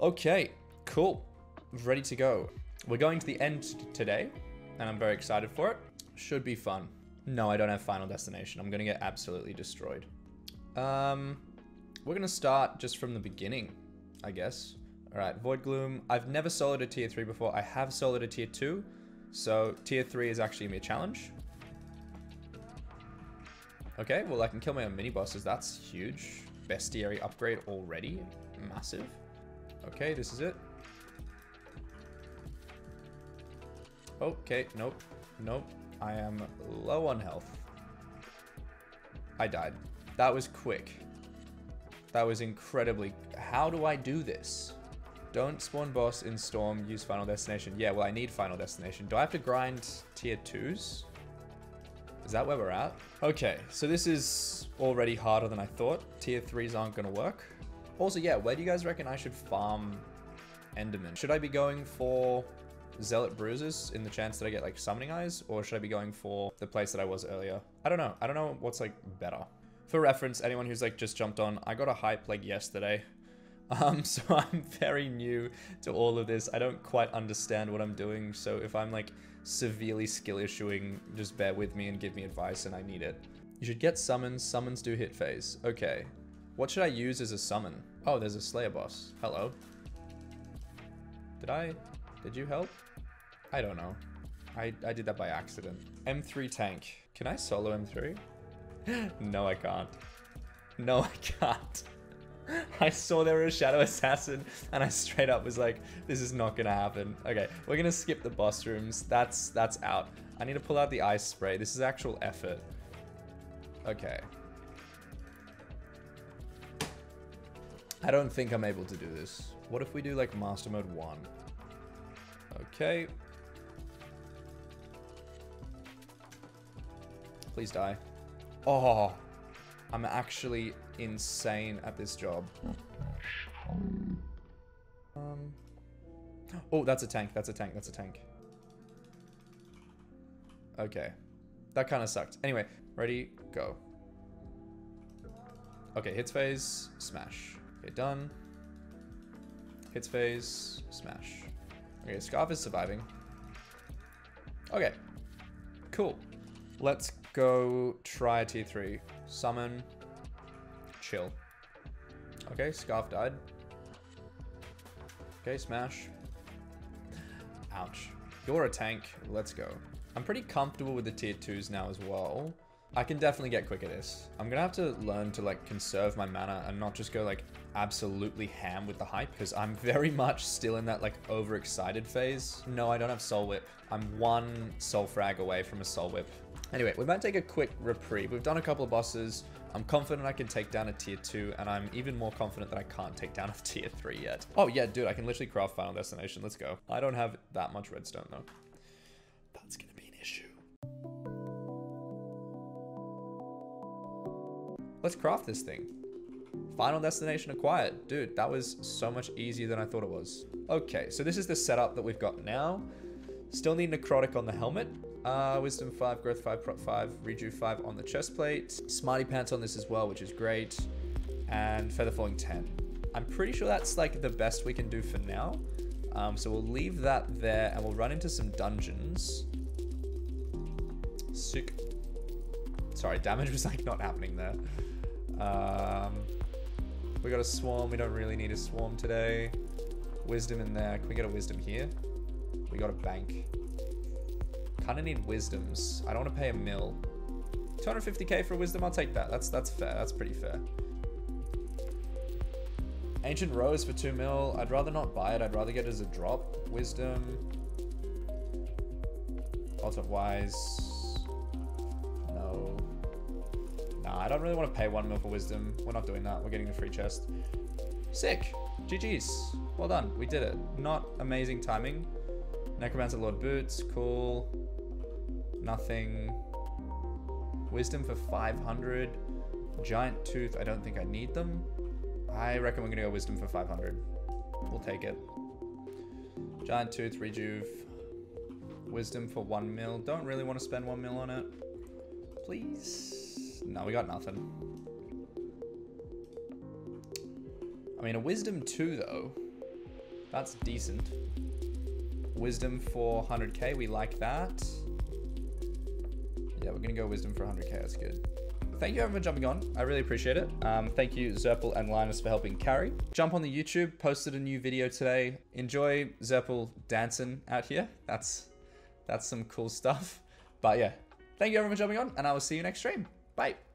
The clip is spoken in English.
Okay, cool. Ready to go. We're going to the end today, and I'm very excited for it. Should be fun. No, I don't have Final Destination. I'm to get absolutely destroyed. Um, we're to start just from the beginning, I guess. All right, Void Gloom. I've never soloed a tier 3 before. I have soloed a tier 2. So tier 3 is actually to be a challenge. Okay, well I can kill my own mini bosses. That's huge. Bestiary upgrade already. Massive. Okay, this is it. Okay, nope. Nope. I am low on health. I died. That was quick. That was incredibly... How do I do this? Don't spawn boss in Storm, use Final Destination. Yeah, well, I need Final Destination. Do I have to grind tier 2s? Is that where we're at? Okay, so this is already harder than I thought. Tier 3s aren't going to work. Also, yeah, where do you guys reckon I should farm Enderman? Should I be going for Zealot Bruisers in the chance that I get like Summoning Eyes? Or should I be going for the place that I was earlier? I don't know. I don't know what's like better. For reference, anyone who's like just jumped on, I got a hype like yesterday. Um, so I'm very new to all of this. I don't quite understand what I'm doing. So if I'm like severely skill issuing, just bear with me and give me advice and I need it. You should get summons. Summons do hit phase. Okay. What should I use as a summon? Oh, there's a Slayer boss. Hello. Did I? Did you help? I don't know. I, I did that by accident. M3 tank. Can I solo M3? no, I can't. No, I can't. I saw there was a Shadow Assassin and I straight up was like, this is not gonna happen. Okay, we're gonna skip the boss rooms. That's that's out. I need to pull out the ice spray. This is actual effort. Okay. I don't think I'm able to do this. What if we do like master mode 1? Okay. Please die. Oh, I'm actually insane at this job. Um. Oh, that's a tank. That's a tank. That's a tank. Okay. That kind of sucked. Anyway, ready, go. Okay, hits phase, smash. Okay, done. Hits phase, smash. Okay, Scarf is surviving. Okay. Cool. Let's go try a tier 3. Summon. Chill. Okay, Scarf died. Okay, smash. Ouch. You're a tank. Let's go. I'm pretty comfortable with the tier 2s now as well. I can definitely get quick at this. I'm gonna have to learn to like conserve my mana and not just go like absolutely ham with the hype because I'm very much still in that like overexcited phase. No, I don't have Soul Whip. I'm one Soul Frag away from a Soul Whip. Anyway, we might take a quick reprieve. We've done a couple of bosses. I'm confident I can take down a tier 2, and I'm even more confident that I can't take down a tier 3 yet. Oh yeah, dude, I can literally craft Final Destination. Let's go. I don't have that much redstone though. Let's craft this thing. Final destination acquired. Dude, that was so much easier than I thought it was. Okay, so this is the setup that we've got now. Still need Necrotic on the helmet. Uh, Wisdom 5, Growth 5, Prot 5, Reju 5 on the chest plate. Smarty Pants on this as well, which is great. And Feather Falling 10. I'm pretty sure that's like the best we can do for now. Um, so we'll leave that there and we'll run into some dungeons. Sick. Sorry, damage was like not happening there. Um, we got a swarm. We don't really need a swarm today. Wisdom in there. Can we get a wisdom here? We got a bank. Kind of need wisdoms. I don't want to pay a mill. 250k for wisdom. I'll take that. That's that's fair. That's pretty fair. Ancient Rose for 2 mil. I'd rather not buy it. I'd rather get it as a drop. Wisdom. Ultimate Wise. Nah, I don't really want to pay 1 mil for Wisdom. We're not doing that. We're getting the free chest. Sick. GG's. Well done. We did it. Not amazing timing. Necromancer Lord Boots. Cool. Nothing. Wisdom for 500. Giant Tooth. I don't think I need them. I reckon we're going to go Wisdom for 500. We'll take it. Giant Tooth, Rejuve. Wisdom for 1 mil. Don't really want to spend 1 mil on it. Please? No, we got nothing. I mean, a Wisdom 2, though. That's decent. Wisdom for 100k. We like that. Yeah, we're to go wisdom for 100k. That's good. Thank you everyone for jumping on. I really appreciate it. Um, thank you Zerpal and Linus for helping carry. Jump on the YouTube. Posted a new video today. Enjoy Zerpal dancing out here. That's that's some cool stuff. But yeah, thank you everyone for jumping on, and I will see you next stream. Bye.